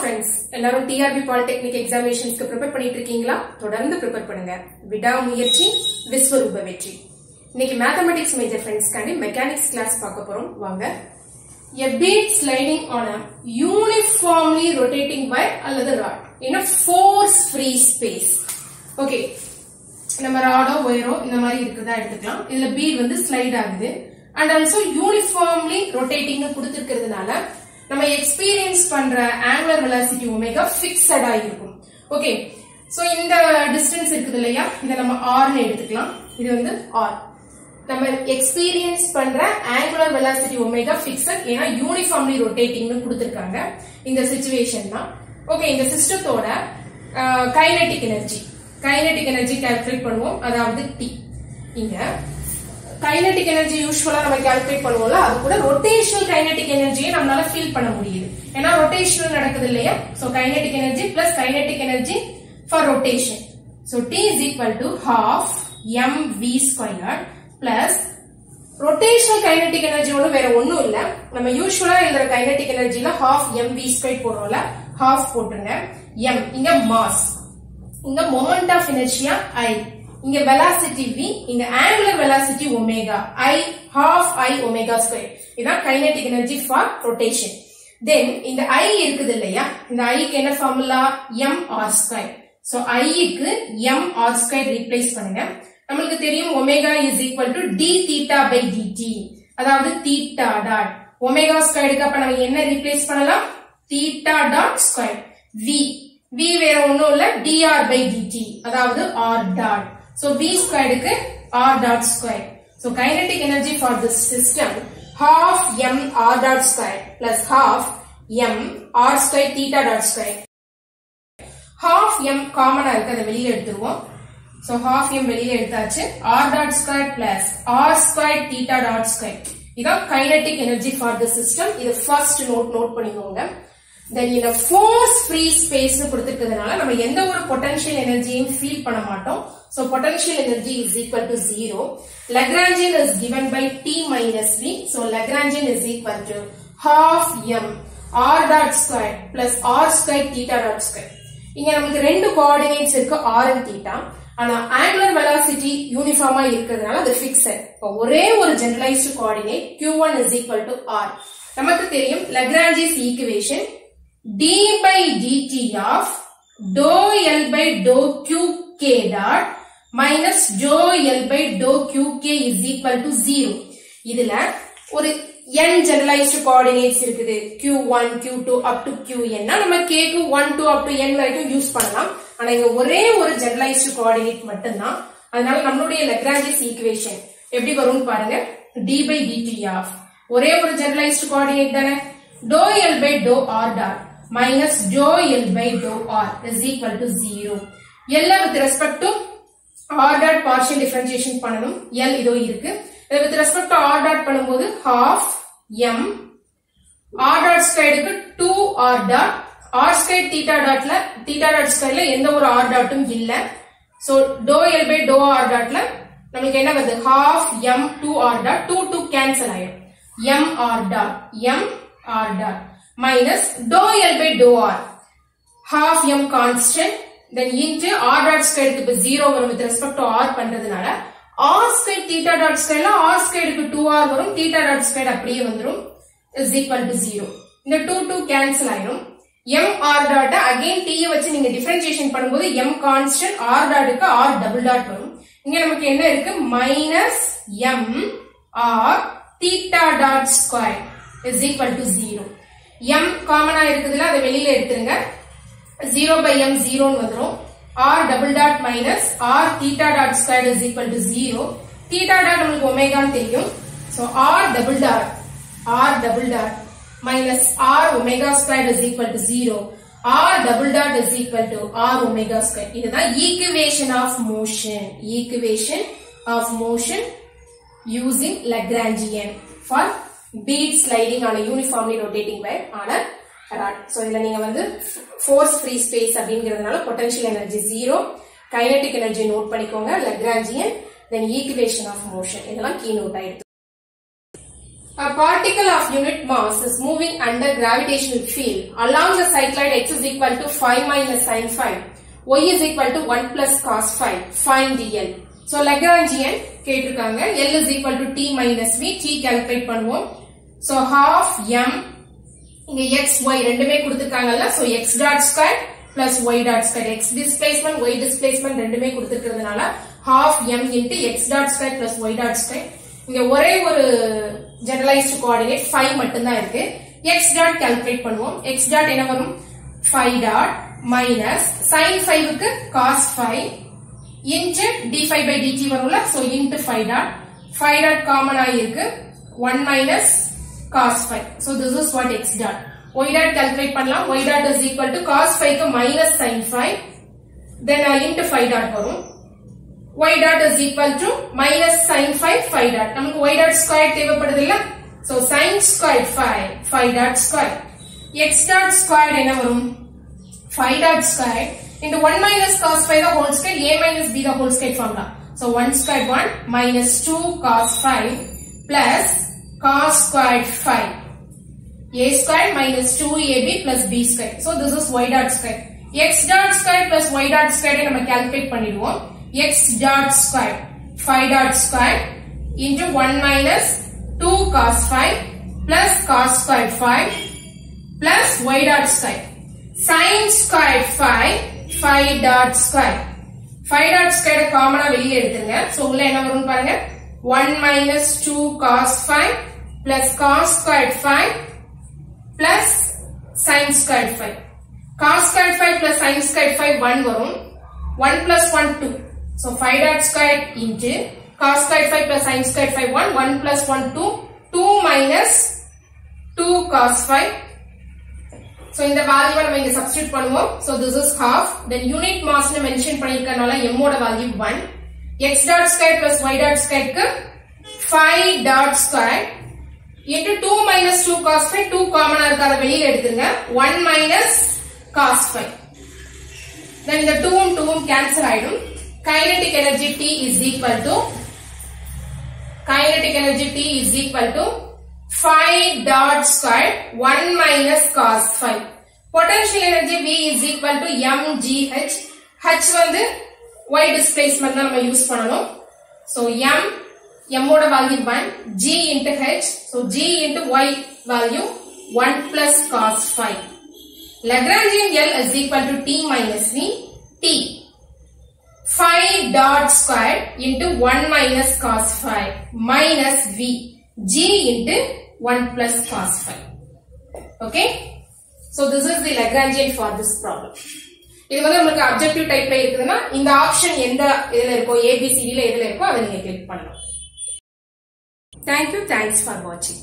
Friends எல்லாரும் TRB polytechnic எக்ஸாமினேஷன்ஸ்க்கு prepare பண்ணிட்டு இருக்கீங்களா? தொடர்ந்து ப்ரிப்பேர் பண்ணுங்க. விடாமுயற்சி விஸ்வரூப வெற்றி. இன்னைக்கு மேத்தமெட்டிக்ஸ் மேஜர் ஃப்ரெண்ட்ஸ்க்காண்டி மெக்கானிக்ஸ் கிளாஸ் பார்க்க போறோம். வாங்க. A bead sliding on a uniformly rotating wire அல்லது rod in a force free space. Okay. நம்ம ராடோ ஒயரோ இந்த மாதிரி இருக்குதா எடுத்துக்கலாம். இதுல பீட் வந்து ஸ்லைட் ஆகுது. அண்ட் ஆல்சோ யூனிஃபார்ம்லி ரொட்டேட்டிங் கொடுத்துருக்கிறதுனால நம்ம எக்ஸ்பீரியன்ஸ் பண்ற ஆங்குலர் வெலாசிட்டி ஒமேகா பிக்சடா இருக்கும் ஓகே சோ இந்த டிஸ்டன்ஸ் இருக்குது இல்லையா? இதை நம்ம ஆர்னு எடுத்துக்கலாம். இது வந்து ஆர் நம்ம எக்ஸ்பீரியன்ஸ் பண்ற ஆங்குலர் வெலாசிட்டி ஒமேகா பிக்சட் ஏன்னா யூனிஃபார்ம்லி ரொட்டேட்டிங்னு கொடுத்துருக்காங்க. இந்த சுச்சுவேஷன் தான். ஓகே இந்த சிஸ்டத்தோட kinetic energy kinetic energy calculate பண்ணுவோம். அதாவது டி இங்க. கைனெட்டிக் எனர்ஜி யூஸ்வலா நம்ம கால்குலேட் பண்ணுவோம்ல அது கூட ரொட்டேஷனல் கைனெட்டிக் எனர்ஜியை நம்மளால ஃபீல் பண்ண முடியுது. ஏன்னா ரொட்டேஷனல் நடக்குது இல்லையா? So kinetic energy plus kinetic energy for rotation so T is equal to half M V square plus rotational kinetic energy ஒன்றும் வேற ஒன்றும் இல்லை. நம்ம யூஸ்வலா எழுதுற கைனெட்டிக் எனர்ஜில ஹாஃப் எம் வி ஸ்கொயர் போடுறோம்ல ஹாஃப் போட்டுருங்க எம் இங்க மாஸ் இங்க மொமெண்ட் ஆஃப் எனர்ஜியா ஐ இங்க வெலாசிட்டி v இங்க angular velocity omega i half i omega square இதான் kinetic energy for rotation then இந்த i இருக்குது இல்லையா? இந்த i க்கு என்ன formula m r square so i க்கு m r ஸ்கொயர் ரீப்ளேஸ் பண்ணுங்க. நம்மளுக்கு தெரியும் omega is equal to D theta by dt. அதாவது தீட்டா டாட் ஒமேகா ஸ்கொயருக்கு அப்ப நம்ம என்ன ரீப்ளேஸ் பண்ணலாம்? Theta dot square v. V வேற ஒண்ணும் இல்ல dr by dt. அதாவது r டாட் so v ஸ்கொயருக்கு r dot square so kinetic energy for this system half m r dot square plus half m r square theta dot square half m common இருக்கு அதை வெளியில எடுத்துருவோம் so half m வெளியில் எடுத்தாச்சு r dot square plus r square theta dot square இதான் kinetic energy for the system இது first note note பண்ணிக்கோங்க தென் இந்த ஃபோர்ஸ் ஃப்ரீ ஸ்பேஸ் கொடுத்துருக்கிறதுனால நம்ம எந்த ஒரு பொட்டன்ஷியல் எனர்ஜியும் ஃபீல் பண்ண மாட்டோம். So potential energy is equal to zero Lagrangian is given by T minus V so Lagrangian is equal to half M R dot square plus R square theta dot square இங்க நமக்கு ரெண்டு coordinates இருக்கு R and theta ஆனா angular velocity யூனிஃபார்மா இருக்கிறதுனால அது fixed இப்போ ஒரே ஒரு generalized coordinate Q one is equal to R நமக்கு தெரியும் Lagrange's equation d by dt of dou L by dou QK dot minus dou L by dou QK is equal to 0. இதுல ஒரு n generalized coordinates இருக்குது Q1, Q2 up to Qn னா நம்ம k க்கு 1 to up to n வரைக்கும் use பண்ணலாம் ஆனா இங்க ஒரே ஒரு generalized coordinate மட்டும்தான் அதனால நம்மளுடைய Lagrange's equation எப்படி வரும் பாருங்க d by dt of ஒரே ஒரு generalized coordinate தானே dou L by dou r dot minus dou L by dou R is equal to 0. L with respect to R dot partial differentiation பண்ணணும் L இதோ இருக்கு with respect to R dot பண்ணும்போது half M R dot squareடுக்கு 2 R dot R square theta dotல theta dot squareல எந்த ஒரு R dotும் இல்ல so dou L by dou R dotல நமக்கு என்ன வருது half M 2 R dot 2 2 cancel ஆயிடும் M R dot M R dot minus dou L by dou R. Half M constant then into R dot square க்கு இப்ப 0 வரும் with respect to R பண்றதுனால R square theta dot square ல R square க்கு 2R வரும் theta dot square அப்படியே வந்துரும் is equal to 0. இந்த 2 2 cancel ஆயிரும் M R dot again T வச்சு நீங்க differentiation பண்ணும்போது M constant R dot க்கு R double dot வரும் இங்க நமக்கு என்ன இருக்கு minus M R theta dot square is equal to 0. M காமனா இருக்குதுல அதை வெளியில எடுத்துருங்க ஜீரோ பை எம் ஜீரோன்னு வந்துடும் R double dot minus R theta dot square is equal to zero theta dot உங்களுக்கு ஒமேகான்னு தெரியும் so R double dot R double dot minus R omega square is equal to zero R double dot is equal to R omega square. இதுதான் equation of motion equation of motion using Lagrangian for bead sliding ஆன uniformly rotating rotating ஆன rod so இதில் நீங்கள் வந்து force free space அப்படிங்கிறதுனால potential energy zero kinetic energy note பண்ணிக்கோங்க, Lagrangian, then equation of motion இதெல்லாம் key note ஆயிடுது. A particle of unit mass is moving under gravitational field along the cycloid x is equal to 5 minus sin 5, y is equal to 1 plus cos 5. Find dl. So Lagrangian கேட்டிருக்காங்க L is equal to t minus v, t calculate பண்ணுவோம். So half m இங்க x y ரெண்டுமே கொடுத்திருக்காங்கல்ல so x dot square plus y dot square x displacement y displacement ரெண்டுமே கொடுத்திருக்கிறதுனால half m into x dot square plus y dot square இங்க ஒரே ஒரு generalized coordinate 5 மட்டும்தான் இருக்கு x dot calculate பண்ணுவோம் x dot என்ன வரும் 5 dot minus sin 5 க்கு cos 5 into d5 by dt வரும்ல so into 5 dot 5 dot common ஆயிருக்கு 1 minus cos 5 so this is what x dot y dot calculate பண்ணலாம் y dot is equal to cos 5 க்கு minus sin 5 then uh, into 5 dot வரும் y dot is equal to minus sin 5 5 dot நமக்கு y dot square தேவைப்படுது இல்ல so sin square 5 5 dot square x dot square என்ன வரும் 5 dot square into 1 minus cos 5 the whole square a minus b the whole square formula so 1 square 1 minus 2 cos 5 plus cos squared 5 a squared minus 2ab plus b squared. so this is y dot square x dot square plus y dot square நம்ம calculate பண்ணிடுவோம் x dot square 5 dot square into 1 minus 2 cos 5 plus cos squared 5 plus y dot square sin squared 5 5 dot square 5 dot square காமனா வெளியே எடுத்துங்க So உள்ள என்ன வரும் பாருங்க 1 minus 2 cos 5 plus cos squared 5 plus sin squared 5 cos squared 5 plus sin squared 5 1 வரும் 1 plus 1 2 so 5 dot squared into cos squared 5 plus sin squared 5 1 1 plus 1 2 2 minus 2 cos 5 so இந்த வேல்யூவை நம்ம இங்க substitute பண்ணுவோம் so this is half then unit mass னு mention பண்ணிருக்கனால m ஓட value 1 x dot square plus y dot square க்கு 5 dot square into 2 minus 2 cos 5 2 காமனா இருக்கு அதை வெளியில எடுத்துங்க 1 minus cos 5 then இந்த 2 உம் 2 உம் கேன்சல் ஆயிடும் kinetic energy T is equal to kinetic energy T is equal to 5 dot square 1 minus cos 5 potential energy V is equal to mgh h வந்து y displacement தான் நம்ம யூஸ் பண்ணணும் so m m ஓட value 1 g into h so g into y value 1 plus cos 5 Lagrangian L is equal to t minus v t 5 dot square into 1 minus cos 5 minus v g into 1 plus cos 5 okay so this is the Lagrangian for this problem இது வந்து உங்களுக்கு objective டைப்ல இருக்குதுன்னா இந்த option எந்த இதுல இருக்கோ ஏபிசிடியில எதுல இருக்கோ அதை நீங்க கிளிக் பண்ணலாம். தேங்க்யூ தேங்க்ஸ் ஃபார் வாட்சிங்